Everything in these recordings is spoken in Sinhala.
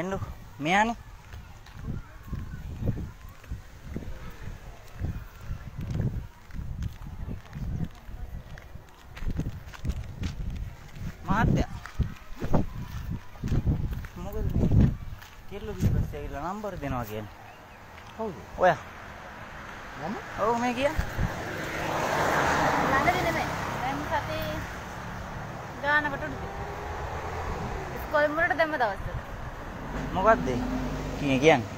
එන්නු මෙයානේ මහත්තයා මොකද මේ කෙල්ල පිටිපස්සේ ඇවිල්ලා නම්බර් දෙනවා කියන්නේ කවුද ඔයා මම ඔව් මේ කිය ළඟදී නෙමෙයි. දැන් සතේ ගානකට උඩ. ඉස්කෝලේ මුලට දැම්ම දවස්වල. මොකද්ද? කිය කියන්නේ.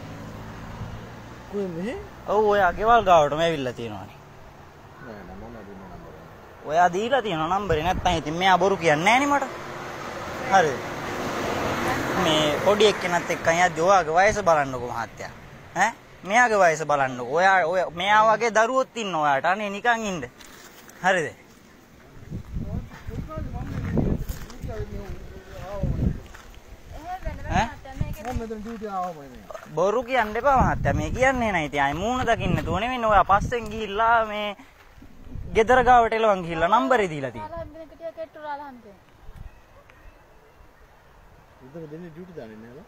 ඔව් ඔයා ගෙවල් ගාවටම ඇවිල්ලා තියෙනවානේ. නෑ නෑ මම දුන්න නම්බර ඔයා දීලා තියෙන නම්බරේ නැත්නම් ඉතින් මෙයා බොරු කියන්නේ නෑනේ මට. හරිද මේ පොඩි එක්කෙනත් එක්ක යද්දි ඔයාගේ වයස බලන්නකෝ මහත්තයා. ඈ? මෙයාගේ වයස බලන්නකෝ. ඔයා ඔය මෙයා වගේ දරුවොත් ඉන්න ඔයාට. අනේ නිකන් ඉන්න. හරිද එහෙම වෙන ඈ? වෙන මේකේ මම මෙතන ඩියුටි ආවම නේ බොරු කියන්න එපා මහත්තයා. මේ කියන්නේ නෑ ඉතින්. අය මූණ දකින්න තුනේ වෙන්නේ ඔයා පස්සෙන් ගිහිල්ලා මේ ගෙදර ගාවට එලවන් ගිහිල්ලා නම්බරේ දීලා තියෙනවා. උදේ දෙන්නේ. ඩියුටි දාන්නේ නේද?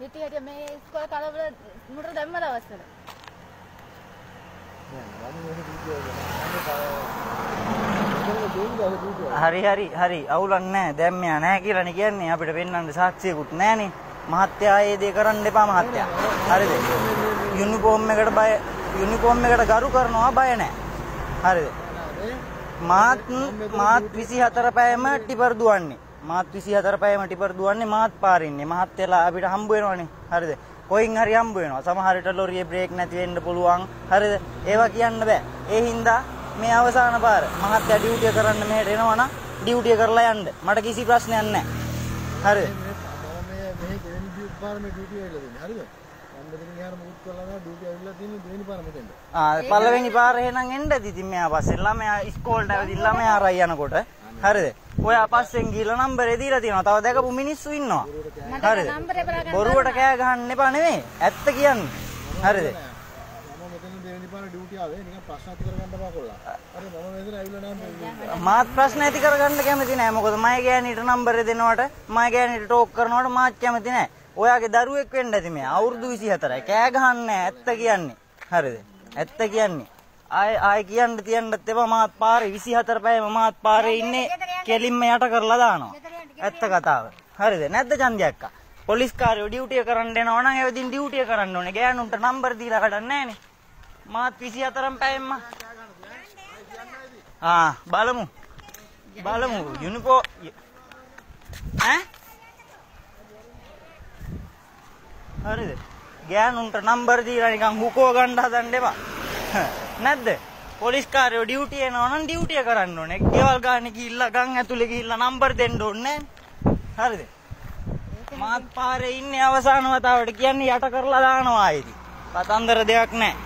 හිටිය හිටිය මේ ඉස්කෝලේ කලවල මුලට දැම්ම දවස්වල. නෑ හරි හරි හරි. අවුලක් නැහැ දැන් මෙයා නැහැ කියලානේ කියන්නේ. අපිට පෙන්වන්න සාක්ෂියකුත් නැහනේ මහත්තයා ඒ දේ කරන්න එපා මහත්තයා. හරිද? යුනිෆෝම් එකට බය යුනිෆෝම් එකට ගරු කරනවා බය නැහැ හරිද? මාත් මාත් 24 පැයම ටිපර් දුවන්නේ. මාත් 24 පැයම ටිපර් දුවන්නේ මාත් පාරින්නේ. මහත්තයලා අපිට හම්බ වෙනවනේ. හරිද? කොයින් හරි හම්බ වෙනවා. සමහර විට ලොරියේ බ්‍රේක් නැති වෙන්න පුළුවන්. හරිද? ඒවා කියන්න බෑ. ඒ හින්දා මේ අවසාන පාර. මහත්තයා ඩියුටිය කරන්න මෙහෙට එනවනම් ඩියුටිය කරලා යන්න. මට කිසි ප්‍රශ්නයක් නැහැ හරිද? ඩියුටි පාර මේ ඩියුටි ඇවිල්ලා දෙන්නේ. හරිද? මෙතන ගියාම මුත් කරලා ඩියුටි ඇවිල්ලා තියෙන්නේ දෙවෙනි පාර මෙතෙන්ද ආ පළවෙනි පාර එහෙනම් එන්නද ඉතින් මෙයා පස්සේ ළමයා ඉස්කෝලේට ඇවිදින්න ළමයා ආරයි යනකොට. හරිද? ඔයා පස්සෙන් ගිහලා නම්බරේ දීලා තියෙනවා. තව දැකපු මිනිස්සු ඉන්නවා. මට හරිද. බොරුවට කෑ ගහන්න එපා නෙමෙයි. ඇත්ත කියන්නේ. හරිද? මම මෙතන දෙවෙනි පාර ඩියුටි ආවේ. නිකන් ප්‍රශ්න අත් කරගන්න බා කොල්ලා. හරි මම මෙතන ඇවිල්ලා නෑ. මාත් ප්‍රශ්න ඇති කරගන්න කැමති නෑ. මොකද මගේ ගෑණිට නම්බරේ දෙනවට මගේ ගෑණිට ටෝක් කරනවට මාත් කැමති නෑ ඔයාගේ දරුවෙක් වෙන්න ඇති මේ. අවුරුදු 24යි කෑ ගහන්නේ ඇත්ත කියන්නේ. හරිද? ඇත්ත කියන්නේ. ආය ආය කියන්න තියන්නත් එපා. මාත් පාරේ 24 පැයම මාත් පාරේ ඉන්නේ කෙලින්ම යට කරලා දානවා. ඇත්ත කතාව. හරිද? නැද්ද චන්දියක්කා පොලිස් කාර්යෝ ඩියුටිය කරන්න එනවා නම් එවදින් ඩියුටිය කරන්න ඕනේ. ගෑනුන්ට නම්බර් දීලා කඩන්නේ නෑනේ මාත් 24 පැයෙන්ම ආ බලමු. බලමු. යුනිෆෝ ඈ? හරිද ගෑනුන්ට නම්බර් දීලා නිකන් හුකෝ ගන්න හදන්න එපා නැද්ද පොලිස් කාර්යෝ ඩියුටි එනවා නම් ඩියුටිය කරන්න ඕනේ ගෙවල් ගන්න ගිහිල්ලා ගම් ඇතුලේ ගිහිල්ලා නම්බර් දෙන්න ඕනේ නෑනේ. හරිද මාත් පාරේ ඉන්නේ අවසාන වතාවට කියන්නේ යට කරලා දානවා ආයිති. පතන්දර දෙයක් නැහැ.